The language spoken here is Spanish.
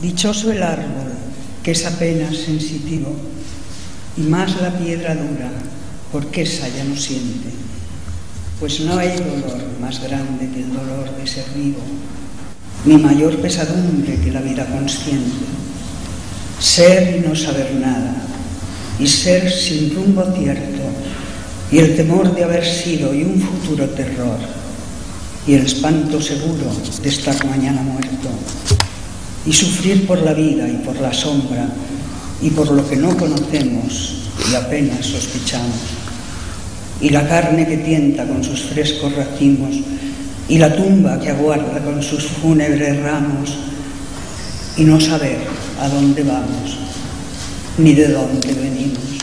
Dichoso el árbol que es apenas sensitivo y más la piedra dura porque esa ya no siente, pues no hay dolor más grande que el dolor de ser vivo, ni mayor pesadumbre que la vida consciente. Ser y no saber nada, y ser sin rumbo cierto, y el temor de haber sido y un futuro terror, y el espanto seguro de estar mañana muerto y sufrir por la vida y por la sombra y por lo que no conocemos y apenas sospechamos, y la carne que tienta con sus frescos racimos, y la tumba que aguarda con sus fúnebres ramos, y no saber a dónde vamos, ni de dónde venimos.